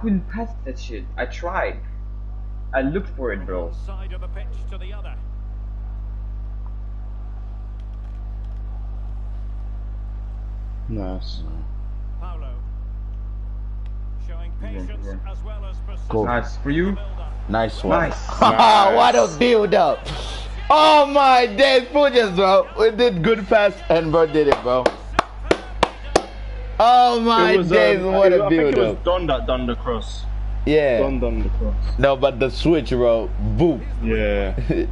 couldn't pass that shit. I tried. I looked for it, bro. Side of the pitch to the other. Nice. Paulo. Showing patience yeah. as well as precision. Cool. Nice for you. Nice one. Nice. what a build up. Oh my days, Fujas, bro. We did good pass and bro did it, bro. Oh my was, days, um, what I a think it was up. Don that done the cross. Yeah. Don done the cross. No, but the switch, bro. Boom. Yeah.